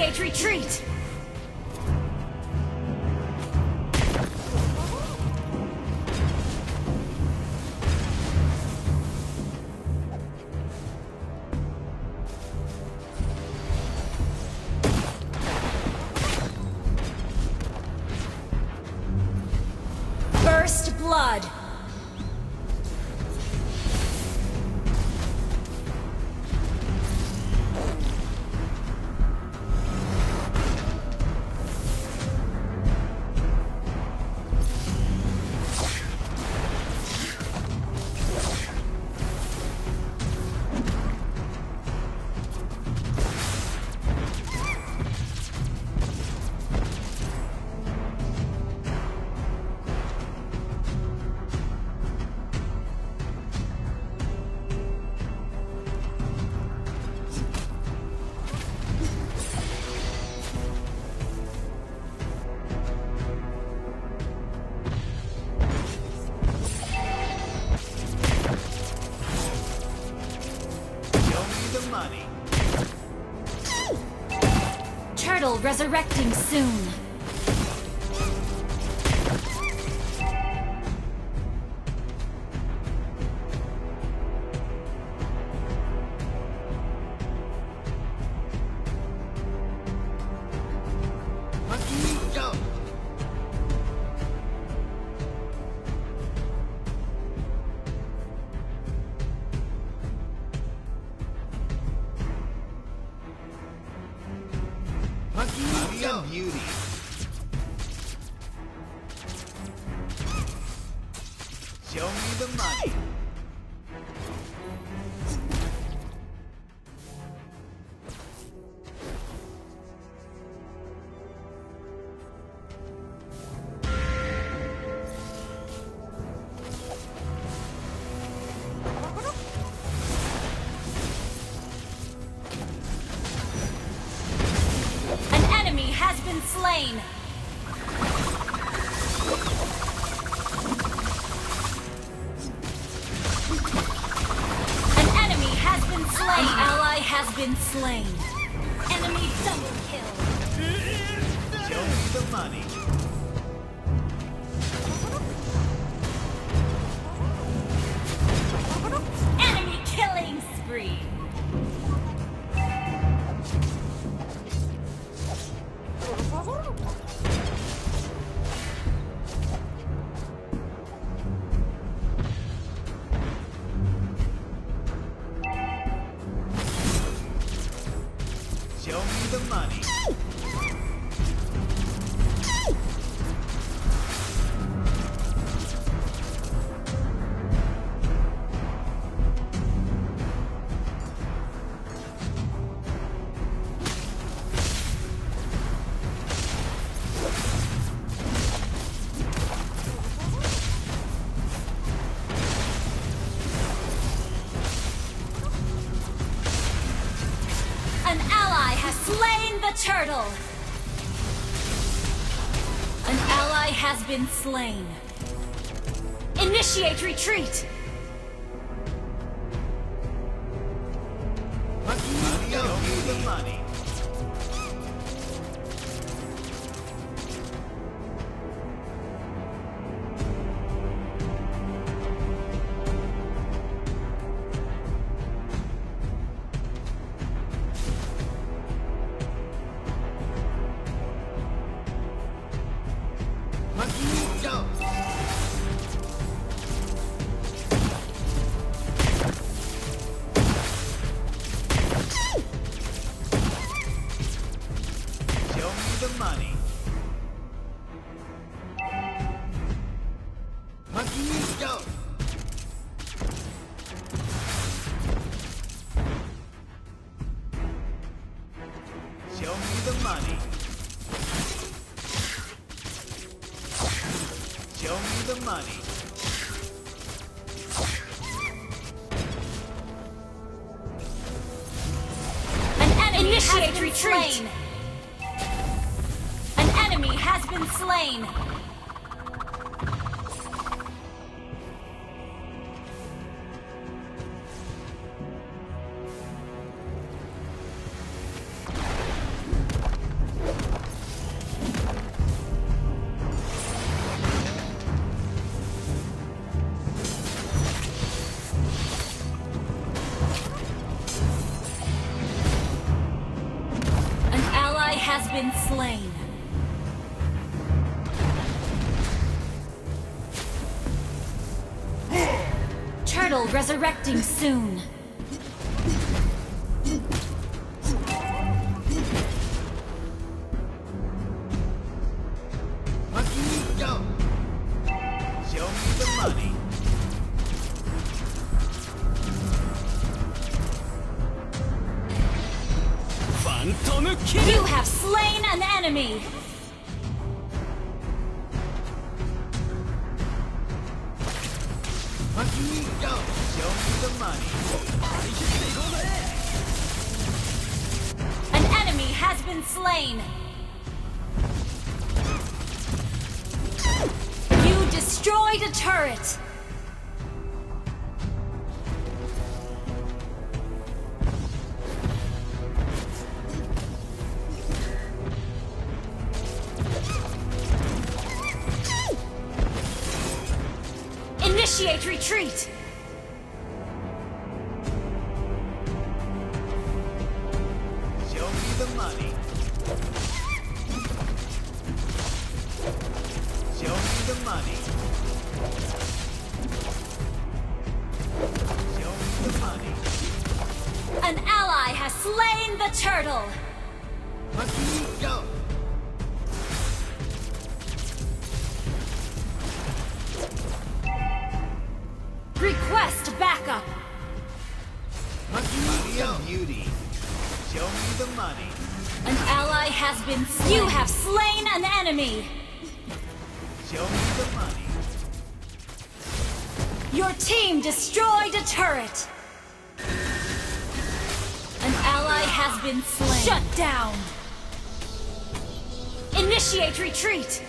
Initiate retreat! Resurrecting soon. Beauty. Been slain. Enemy double kill. Show me the money. Enemy killing spree. Has slain the turtle. An ally has been slain. Initiate retreat. Me the money. money. Monkey go! Show me the money. Show me the money. An enemy Initiate has been retreat. Slain. Been slain. Ally has been slain. Resurrecting soon. Show me the money. You have slain an enemy. An enemy has been slain. You destroyed a turret. Retreat! Request backup. Go. Beauty. Show me the money. An ally has been slain. You have slain an enemy. Show me the money. Your team destroyed a turret. An ally has been slain. Shut down. Initiate retreat!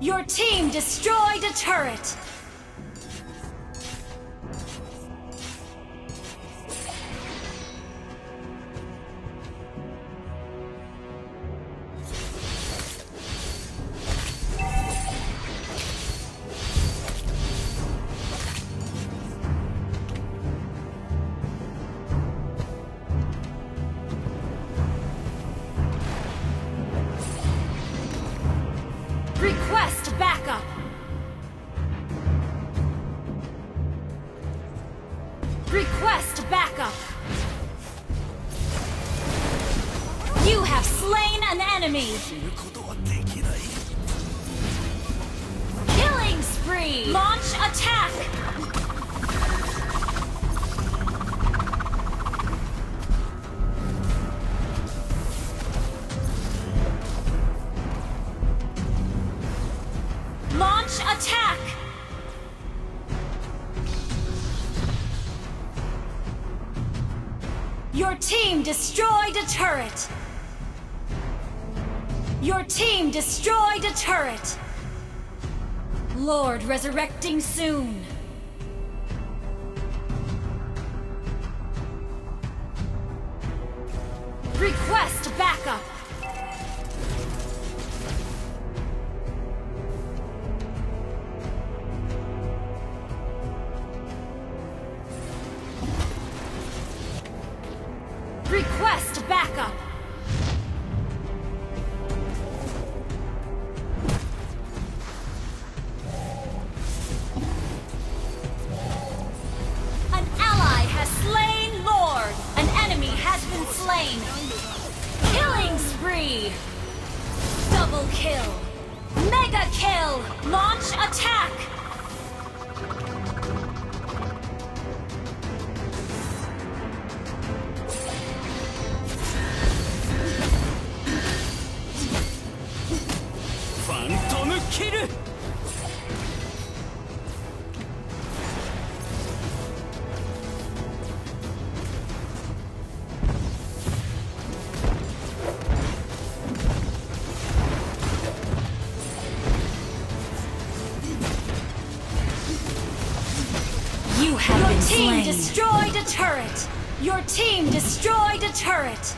Your team destroyed a turret. Request backup. You have slain an enemy. Killing spree. Launch attack. Destroyed a turret. Your team destroyed a turret. Lord resurrecting soon. Team slain. destroyed a turret! Your team destroyed a turret!